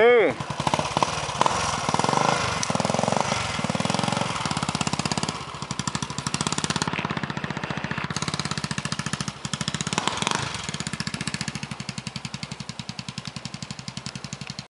Okay.